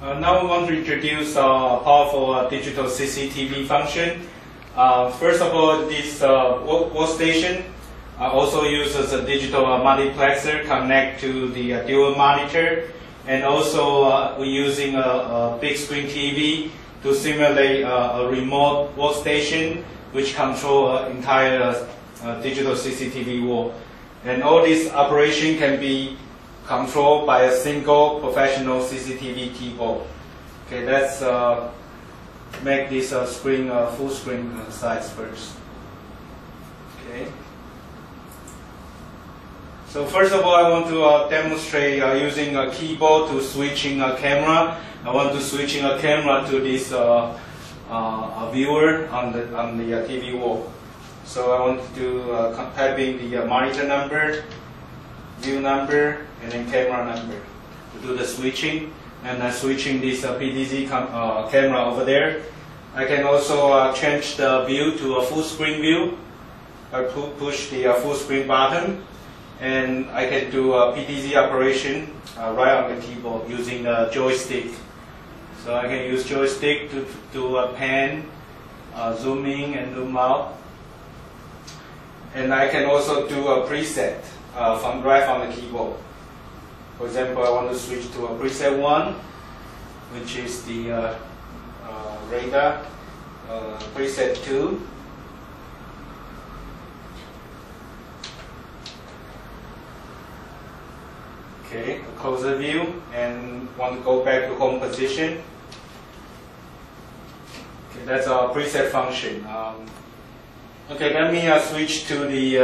Uh, now we want to introduce a uh, powerful uh, digital CCTV function. Uh, first of all, this uh, workstation uh, also uses a digital multiplexer connect to the dual monitor, and also we're using a, a, big screen TV to simulate a remote workstation which control entire digital CCTV wall. And all this operation can be controlled by a single professional CCTV keyboard. Okay, let's uh, make this uh, screen uh, full screen uh, size first. Okay. So first of all, I want to uh, demonstrate uh, using a keyboard to switching a camera. I want to switching a camera to this viewer on the on the TV wall. So I want to uh, type in the monitor number, view number, and then camera number to do the switching. And then switching this uh, PTZ uh, camera over there. I can also uh, change the view to a full screen view. I pu push the uh, full screen button and I can do a PTZ operation uh, right on the keyboard using the joystick. So I can use joystick to do a pan, uh, zoom in and zoom out. And I can also do a preset uh, from right from the keyboard. For example, I want to switch to a preset 1, which is the uh, uh, radar. Uh, preset 2. Okay, a closer view and want to go back to home position. Okay, that's our preset function. Um, okay, let me uh, switch to the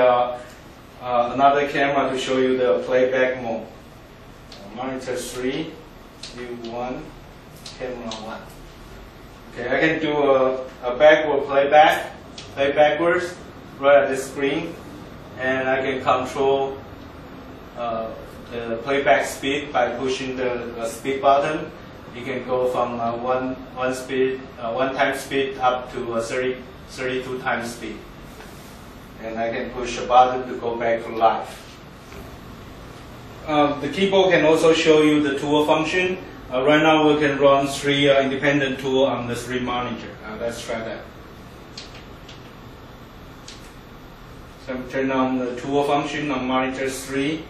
uh, uh, another camera to show you the playback mode monitor 3, view 1, camera 1. Okay, I can do a, a backward playback, play backwards, right at the screen, and I can control uh, the playback speed by pushing the, the, speed button. You can go from uh, one one speed, uh, one time speed up to 30, 32 times speed, and I can push a button to go back to life. Uh, the keyboard can also show you the tool function. Uh, right now we can run three uh, independent tools on the three monitor. Uh, let's try that. So turn on the tool function on monitor 3.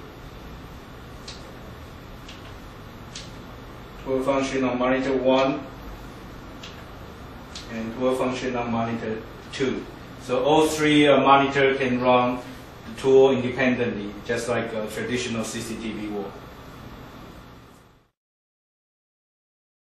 Tool function on monitor 1. And tool function on monitor 2. So all three uh, monitor can run tool independently, just like a traditional CCTV wall.